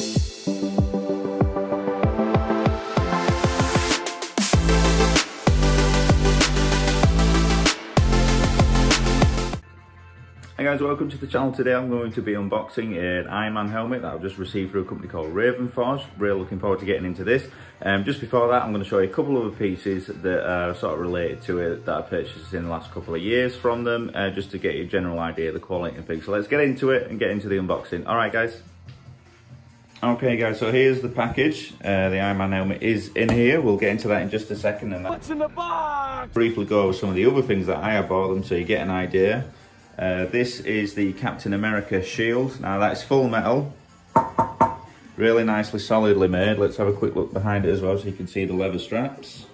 Hey guys, welcome to the channel. Today I'm going to be unboxing an Iron Man helmet that I've just received through a company called Raven Forge. Really looking forward to getting into this. Um, just before that, I'm going to show you a couple of pieces that are sort of related to it that I purchased in the last couple of years from them, uh, just to get you a general idea of the quality and things. So let's get into it and get into the unboxing. All right, guys. Okay guys, so here's the package. Uh, the Ironman helmet is in here. We'll get into that in just a second. And What's in the box? Briefly go over some of the other things that I have bought them so you get an idea. Uh, this is the Captain America shield. Now that's full metal, really nicely solidly made. Let's have a quick look behind it as well so you can see the leather straps.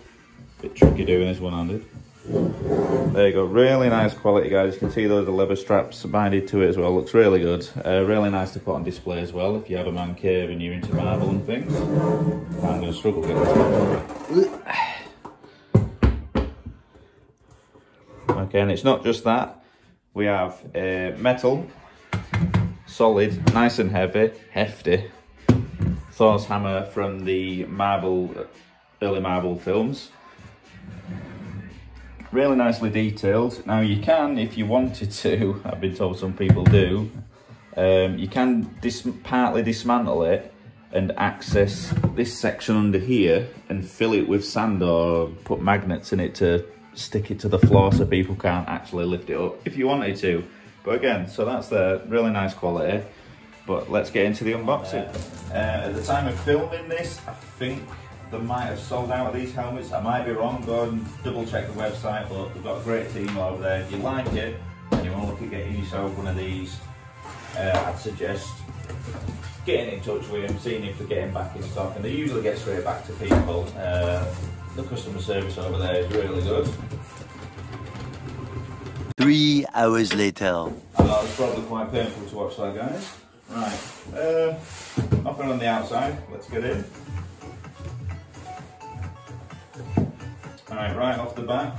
Bit tricky doing this one-handed. There you go, really nice quality guys. You can see those the leather straps binded to it as well. Looks really good. Uh, really nice to put on display as well if you have a man cave and you're into Marvel and things. I'm going to struggle getting this. Okay, and it's not just that we have uh, metal, solid, nice and heavy, hefty, Thor's hammer from the Marvel, early Marvel films. Really nicely detailed. Now you can, if you wanted to, I've been told some people do, um, you can dis partly dismantle it and access this section under here and fill it with sand or put magnets in it to stick it to the floor so people can't actually lift it up if you wanted to. But again, so that's the really nice quality. But let's get into the unboxing. Uh, at the time of filming this, I think they might have sold out of these helmets. I might be wrong, go and double check the website, but they've got a great team over there. If you like it and you want to look at getting yourself one of these, uh, I'd suggest getting in touch with them, seeing if they're getting back in stock. And they usually get straight back to people. Uh, the customer service over there is really good. Three hours later. Know it's probably quite painful to watch that, guys. Right, uh, nothing on the outside. Let's get in. Alright, right off the back.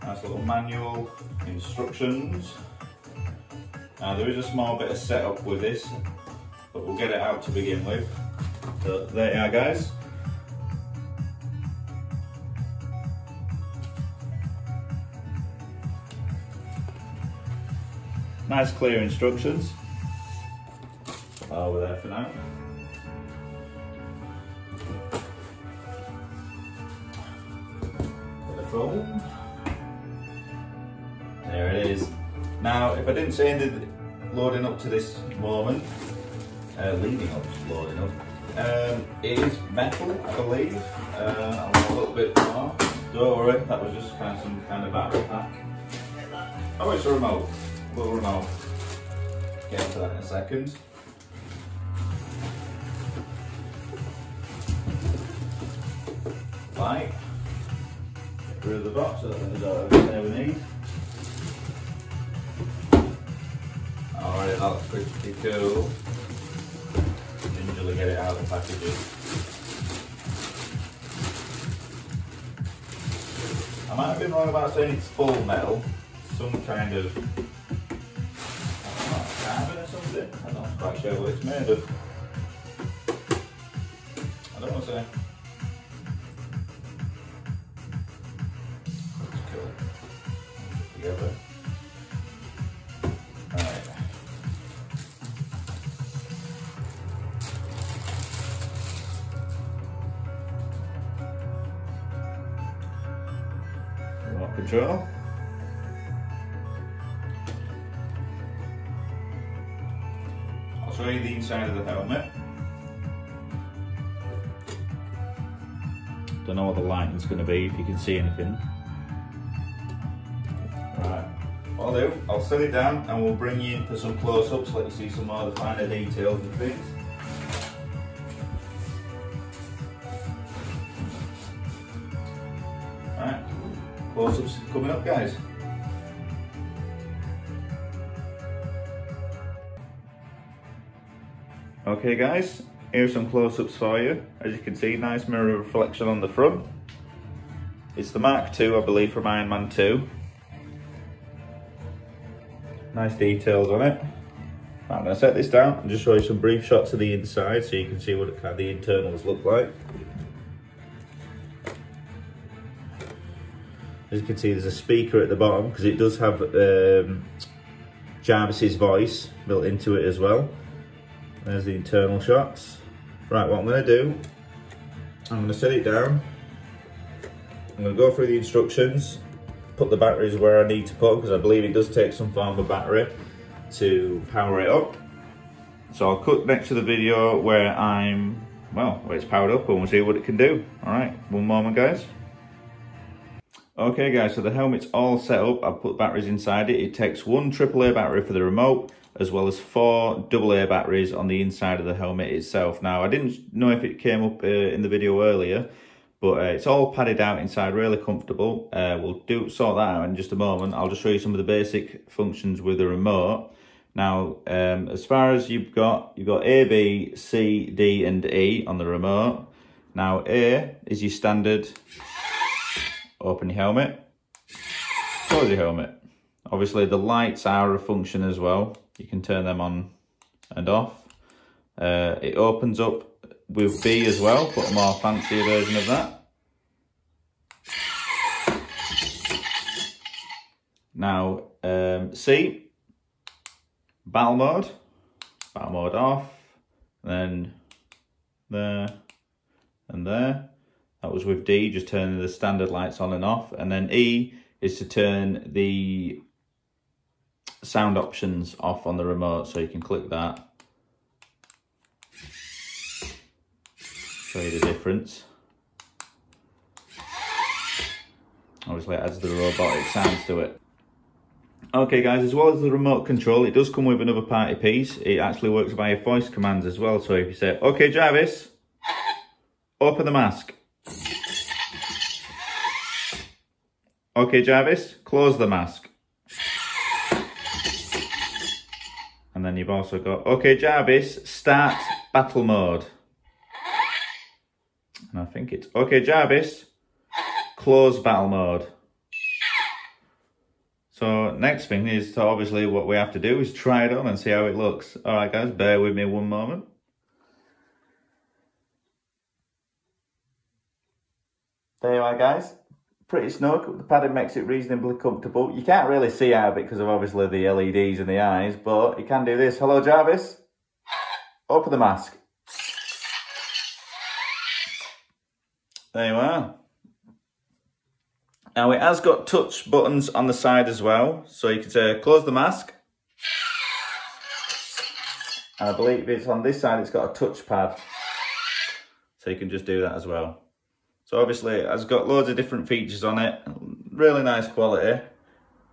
Nice little manual, instructions. Now there is a small bit of setup with this, but we'll get it out to begin with. So there you are guys. Nice clear instructions. Over there for now. There it is. Now, if I didn't say anything loading up to this moment, uh, leading up to loading up, um, it is metal, I believe. Uh, a little bit more. Don't worry, that was just kind of some kind of battery pack. Oh, it's a remote little remote. Get into that in a second. Light. Of the box so that there's everything we need. Alright, that's pretty cool. Gingerly get it out of the packages. I might have been wrong about saying it's full metal, some kind of oh, carbon or something. I'm not quite sure what it's made of. I don't want to say. Remote control. show you the inside of the helmet. Don't know what the lighting's going to be, if you can see anything. What I'll do, I'll set it down and we'll bring you in for some close-ups, let you see some more of the finer details and things. Right, close-ups coming up guys. Okay guys, here's some close-ups for you. As you can see, nice mirror reflection on the front. It's the Mark II, I believe, from Iron Man 2. Nice details on it. I'm going to set this down and just show you some brief shots of the inside so you can see what kind of the internals look like. As you can see, there's a speaker at the bottom because it does have um, Jarvis's voice built into it as well. There's the internal shots. Right, what I'm going to do, I'm going to set it down. I'm going to go through the instructions, put the batteries where I need to put because I believe it does take some form of battery to power it up. So I'll cut next to the video where I'm, well, where it's powered up and we'll see what it can do. All right, one moment guys. Okay guys, so the helmet's all set up. I've put batteries inside it. It takes one AAA battery for the remote, as well as four AA batteries on the inside of the helmet itself. Now, I didn't know if it came up uh, in the video earlier, but uh, it's all padded out inside, really comfortable. Uh, we'll do sort that out in just a moment. I'll just show you some of the basic functions with the remote. Now, um, as far as you've got, you've got A, B, C, D, and E on the remote. Now, A is your standard open your helmet, close your helmet. Obviously, the lights are a function as well. You can turn them on and off. Uh, it opens up with B as well, but a more fancier version of that. Now, um, C, battle mode, battle mode off, then there and there. That was with D, just turning the standard lights on and off. And then E is to turn the sound options off on the remote. So you can click that. Show you the difference. Obviously it adds the robotic sounds to it. Okay guys, as well as the remote control, it does come with another party piece. It actually works via your voice commands as well. So if you say, okay Jarvis, open the mask. Okay Jarvis, close the mask. And then you've also got, okay Jarvis, start battle mode. And I think it's, okay Jarvis, close battle mode. So next thing is to obviously what we have to do is try it on and see how it looks. All right guys, bear with me one moment. There you are guys, pretty snug. The padding makes it reasonably comfortable. You can't really see out of it because of obviously the LEDs in the eyes, but you can do this. Hello Jarvis, open the mask. There you are. Now it has got touch buttons on the side as well. So you can say uh, close the mask. And I believe it's on this side, it's got a touch pad. So you can just do that as well. So obviously it has got loads of different features on it. Really nice quality.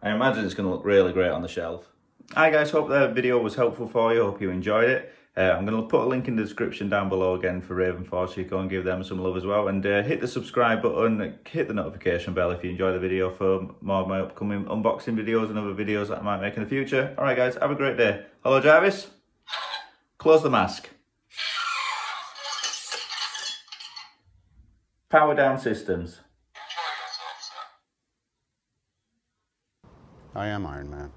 I imagine it's going to look really great on the shelf. Hi guys, hope that video was helpful for you. Hope you enjoyed it. Uh, I'm going to put a link in the description down below again for Raven Forge so you go and give them some love as well. And uh, hit the subscribe button, hit the notification bell if you enjoy the video for more of my upcoming unboxing videos and other videos that I might make in the future. Alright guys, have a great day. Hello Jarvis. Close the mask. Power down systems. I am Iron Man.